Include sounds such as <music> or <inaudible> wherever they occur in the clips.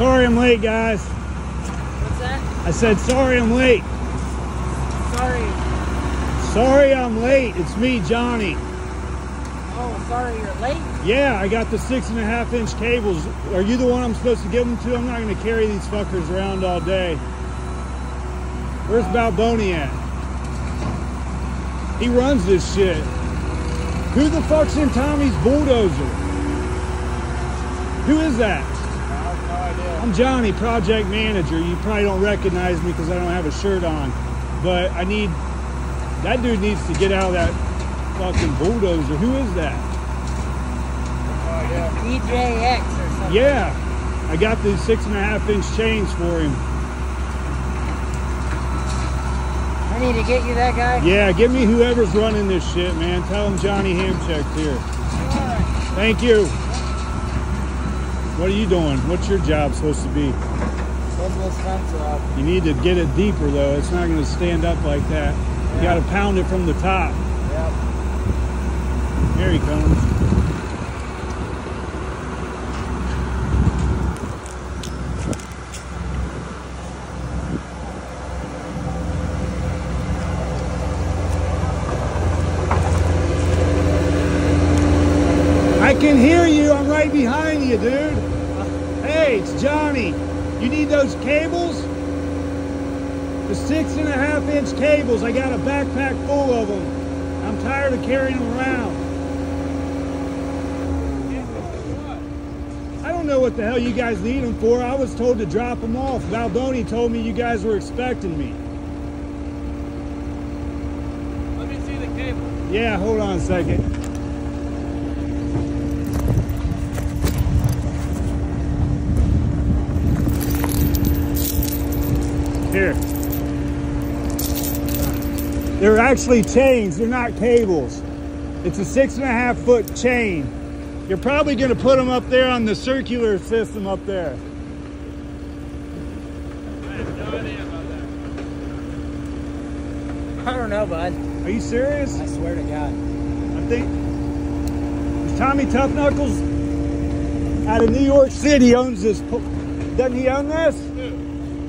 Sorry I'm late, guys. What's that? I said sorry I'm late. Sorry. Sorry I'm late. It's me, Johnny. Oh, sorry you're late. Yeah, I got the six and a half inch cables. Are you the one I'm supposed to give them to? I'm not going to carry these fuckers around all day. Where's Balboni at? He runs this shit. Who the fuck's in Tommy's bulldozer? Who is that? I'm Johnny, project manager. You probably don't recognize me because I don't have a shirt on. But I need, that dude needs to get out of that fucking bulldozer. Who is that? EJX or something. Yeah, I got these six and a half inch chains for him. I need to get you that guy. Yeah, give me whoever's running this shit, man. Tell him Johnny Hamcheck's here. Alright. Thank you. What are you doing? What's your job supposed to be? Put this fence up. You need to get it deeper though. It's not going to stand up like that. You got to pound it from the top. Yep. Here he comes. I can hear you. I'm right behind you, dude. Uh, hey, it's Johnny. You need those cables? The six and a half inch cables. I got a backpack full of them. I'm tired of carrying them around. I don't know what the hell you guys need them for. I was told to drop them off. Balboni told me you guys were expecting me. Let me see the cable. Yeah, hold on a second. Here. They're actually chains, they're not cables. It's a six and a half foot chain. You're probably gonna put them up there on the circular system up there. I have no idea about that. I don't know, bud. Are you serious? I swear to God. I think is Tommy Tough Knuckles out of New York City owns this. Doesn't he own this?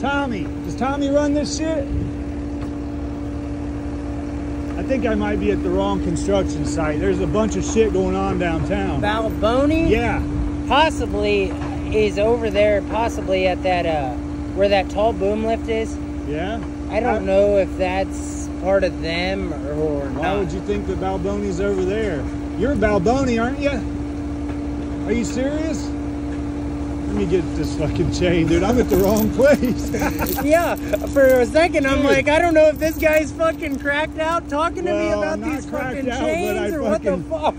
Tommy. Does Tommy run this shit? I think I might be at the wrong construction site. There's a bunch of shit going on downtown. Balboni? Yeah. Possibly is over there, possibly at that, uh, where that tall boom lift is. Yeah. I don't I- know if that's part of them or, or Why not. would you think that Balboni's over there? You're Balboni, aren't you? Are you serious? Let me get this fucking chain, dude. I'm at the wrong place. <laughs> Yeah, for a second I'm Dude. like, I don't know if this guy's fucking cracked out talking to me about these fucking out, chains or what the fuck.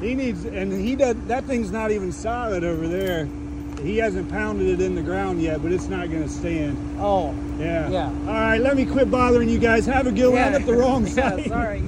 He needs, and he does. That thing's not even solid over there. He hasn't pounded it in the ground yet, but it's not gonna stand. Oh, Yeah. Yeah. All right, let me quit bothering you guys. Have a good one. I'm at the wrong <laughs> yeah, site. sorry.